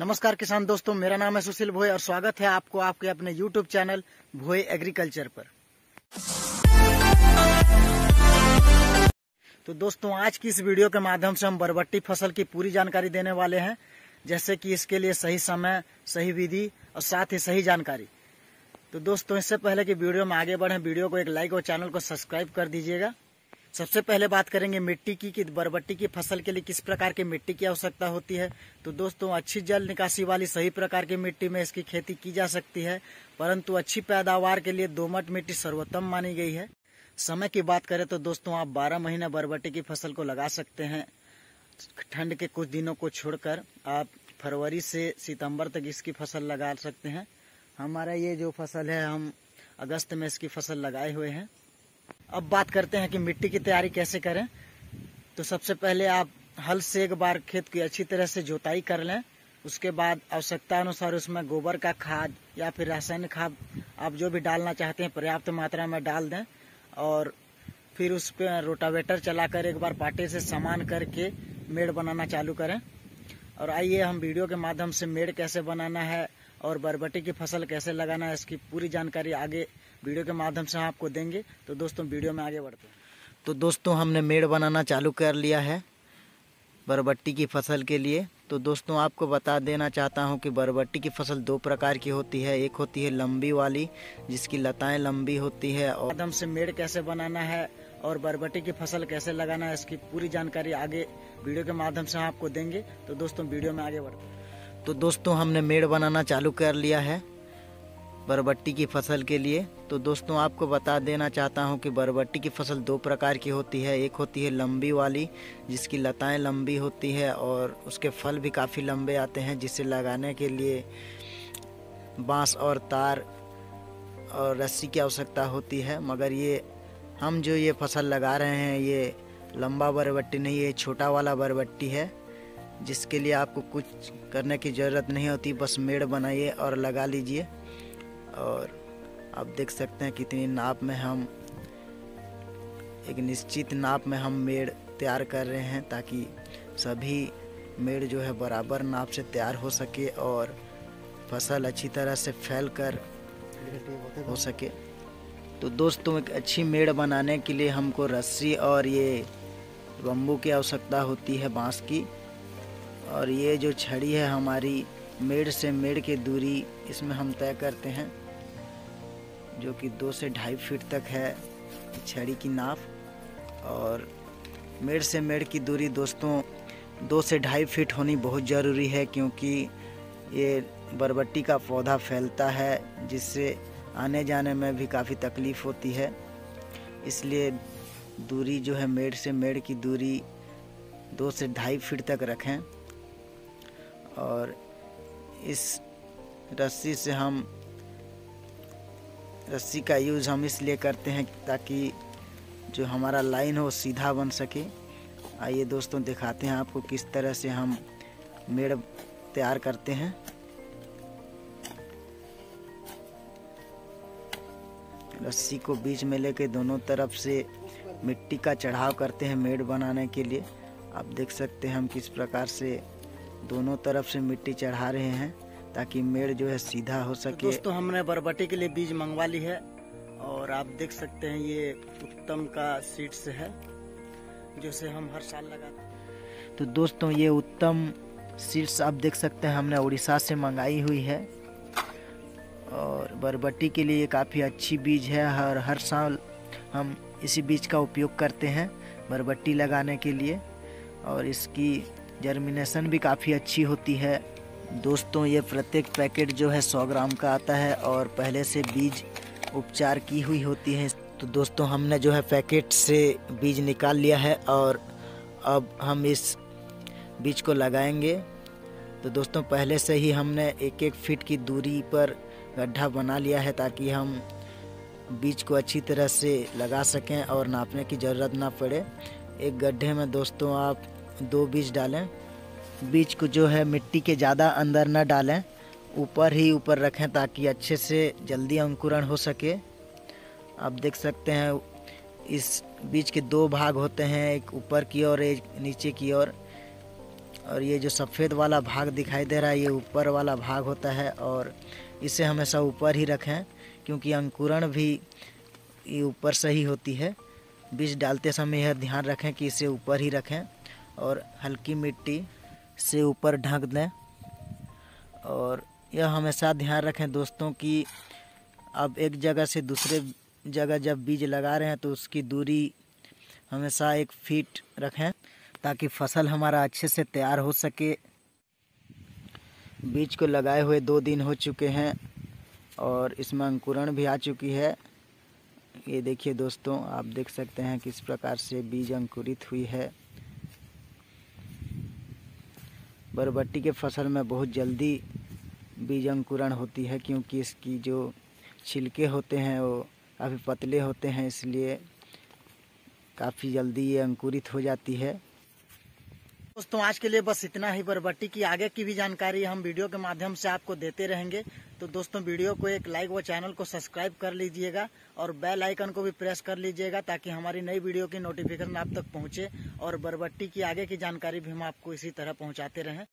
नमस्कार किसान दोस्तों, मेरा नाम है सुशील भोई और स्वागत है आपको आपके अपने YouTube चैनल भोई एग्रीकल्चर पर। तो दोस्तों, आज की इस वीडियो के माध्यम से हम बरबट्टी फ़सल की पूरी जानकारी देने वाले हैं, जैसे कि इसके लिए सही समय, सही विधि और साथ ही सही जानकारी। तो दोस्तों, इससे पहले कि वीडियो में आगे बढ़े, वीडियो को एक लाइक और चैनल को सब्सक्राइब कर दीजिएगा। सबसे पहले बात करेंगे मिट्टी की, कि बरबट्टी की फ़सल के लिए किस प्रकार की मिट्टी की आवश्यकता होती है। तो दोस्तों, अच्छी जल निकासी वाली सही प्रकार की मिट्टी में इसकी खेती की जा सकती है, परंतु अच्छी पैदावार के लिए दोमट मिट्टी सर्वोत्तम मानी गई है। समय की बात करें तो दोस्तों, आप 12 महीने बरबट्टी की फ़सल को लगा सकते हैं। ठंड के कुछ दिनों को छोड़कर आप फरवरी से सितंबर तक इसकी फ़सल लगा सकते हैं। हमारा ये जो फ़सल है, हम अगस्त में इसकी फ़सल लगाए हुए हैं। अब बात करते हैं कि मिट्टी की तैयारी कैसे करें। तो सबसे पहले आप हल से एक बार खेत की अच्छी तरह से जोताई कर लें। उसके बाद आवश्यकता अनुसार उसमें गोबर का खाद या फिर रासायनिक खाद आप जो भी डालना चाहते हैं, पर्याप्त मात्रा में डाल दें और फिर उस पर रोटावेटर चलाकर एक बार पाटे से समान करके मेड़ बनाना चालू करें। और आइए हम वीडियो के माध्यम से मेड़ कैसे बनाना है और बरबटी की फ़सल कैसे लगाना है, इसकी पूरी जानकारी आगे वीडियो के माध्यम से आपको देंगे। तो दोस्तों वीडियो में आगे बढ़ते हैं। तो दोस्तों हमने मेड़ बनाना चालू कर लिया है बरबट्टी की फ़सल के लिए। तो दोस्तों आपको बता देना चाहता हूँ कि बरबट्टी की फ़सल दो प्रकार की होती है। एक होती है लंबी वाली जिसकी लताएँ लंबी होती है और एकदम से मेड़ कैसे बनाना है और बरबट्टी की फ़सल कैसे लगाना है इसकी पूरी जानकारी आगे वीडियो के माध्यम से आपको देंगे। तो दोस्तों वीडियो में आगे बढ़ते तो दोस्तों हमने मेड़ बनाना चालू कर लिया है। बरबट्टी की फ़सल के लिए। तो दोस्तों, आपको बता देना चाहता हूँ कि बरबट्टी की फ़सल दो प्रकार की होती है। एक होती है लंबी वाली, जिसकी लताएँ लंबी होती है और उसके फल भी काफ़ी लंबे आते हैं, जिसे लगाने के लिए बाँस और तार और रस्सी की आवश्यकता होती है। मगर ये, हम जो ये फ़सल लगा रहे हैं, ये लंबा बरबट्टी नहीं है छोटा वाला बरबट्टी है, जिसके लिए आपको कुछ करने की ज़रूरत नहीं होती। बस मेड़ बनाइए और लगा लीजिए। और आप देख सकते हैं कितनी नाप में हम, एक निश्चित नाप में हम मेड़ तैयार कर रहे हैं ताकि सभी मेड़ जो है बराबर नाप से तैयार हो सके और फ़सल अच्छी तरह से फैल कर हो सके। तो दोस्तों, एक अच्छी मेड़ बनाने के लिए हमको रस्सी और ये बम्बू की आवश्यकता होती है बाँस की। और ये जो छड़ी है हमारी मेड़ से मेड़ की दूरी, इसमें हम तय करते हैं। जो कि दो से ढाई फीट तक है छड़ी की नाप, और मेड़ से मेड़ की दूरी दोस्तों दो से ढाई फीट होनी बहुत ज़रूरी है क्योंकि ये बरबट्टी का पौधा फैलता है, जिससे आने जाने में भी काफ़ी तकलीफ़ होती है। इसलिए दूरी जो है मेड़ से मेड़ की दूरी दो से ढाई फीट तक रखें, और इस रस्सी से हम रस्सी का यूज़ हम इसलिए करते हैं ताकि जो हमारा लाइन हो सीधा बन सके। आइए दोस्तों दिखाते हैं आपको किस तरह से हम मेड़ तैयार करते हैं। रस्सी को बीच में लेके दोनों तरफ़ से मिट्टी का चढ़ाव करते हैं मेड़ बनाने के लिए। आप देख सकते हैं हम किस प्रकार से दोनों तरफ़ से मिट्टी चढ़ा रहे हैं। ताकि मेड़ जो है सीधा हो सके। तो दोस्तों हमने बरबटी के लिए बीज मंगवा ली है और आप देख सकते हैं ये उत्तम का सीड्स है जो से हम हर साल लगाते हैं। तो दोस्तों ये उत्तम सीड्स आप देख सकते हैं हमने उड़ीसा से मंगाई हुई है। और बरबटी के लिए काफ़ी अच्छी बीज है हर हर साल हम इसी बीज का उपयोग करते हैं बरबट्टी लगाने के लिए। और इसकी जर्मिनेशन भी काफ़ी अच्छी होती है। दोस्तों, ये प्रत्येक पैकेट जो है 100 ग्राम का आता है और पहले से बीज उपचार की हुई होती है। तो दोस्तों, हमने जो है पैकेट से बीज निकाल लिया है और अब हम इस बीज को लगाएँगे। तो दोस्तों, पहले से ही हमने एक एक फीट की दूरी पर गड्ढा बना लिया है ताकि हम बीज को अच्छी तरह से लगा सकें और नापने की ज़रूरत ना पड़े। एक गड्ढे में दोस्तों आप दो बीज डालें। बीज को जो है मिट्टी के ज़्यादा अंदर न डालें, ऊपर ही ऊपर रखें ताकि अच्छे से जल्दी अंकुरण हो सके। आप देख सकते हैं, इस बीज के दो भाग होते हैं, एक ऊपर की ओर एक नीचे की ओर। और ये जो सफ़ेद वाला भाग दिखाई दे रहा है, ये ऊपर वाला भाग होता है और इसे हमेशा ऊपर ही रखें, क्योंकि अंकुरण भी ये ऊपर से ही होती है। बीज डालते समय यह ध्यान रखें कि इसे ऊपर ही रखें और हल्की मिट्टी से ऊपर ढक दें। और यह हमेशा ध्यान रखें दोस्तों कि अब एक जगह से दूसरे जगह जब बीज लगा रहे हैं तो उसकी दूरी हमेशा एक फीट रखें ताकि फ़सल हमारा अच्छे से तैयार हो सके। बीज को लगाए हुए दो दिन हो चुके हैं और इसमें अंकुरण भी आ चुकी है। ये देखिए दोस्तों, आप देख सकते हैं किस प्रकार से बीज अंकुरित हुई है। बरबट्टी के फ़सल में बहुत जल्दी बीज अंकुरण होती है क्योंकि इसकी जो छिलके होते हैं, वो काफ़ी पतले होते हैं, इसलिए काफ़ी जल्दी ये अंकुरित हो जाती है। दोस्तों, आज के लिए बस इतना ही। बरबट्टी की आगे की भी जानकारी हम वीडियो के माध्यम से आपको देते रहेंगे। तो दोस्तों, वीडियो को एक लाइक व चैनल को सब्सक्राइब कर लीजिएगा और बेल आइकन को भी प्रेस कर लीजिएगा ताकि हमारी नई वीडियो की नोटिफिकेशन आप तक पहुँचे और बरबट्टी की आगे की जानकारी भी हम आपको इसी तरह पहुंचाते रहें।